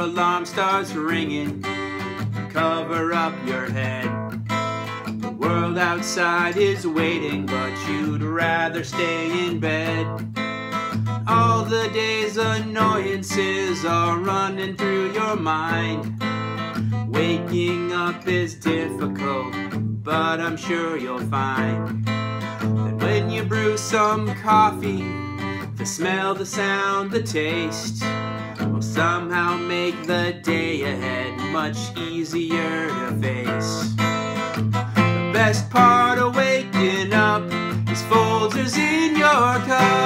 alarm starts ringing, cover up your head. The world outside is waiting, but you'd rather stay in bed. All the day's annoyances are running through your mind. Waking up is difficult, but I'm sure you'll find that when you brew some coffee, the smell, the sound, the taste somehow make the day ahead much easier to face. The best part of waking up is Folgers in your cup.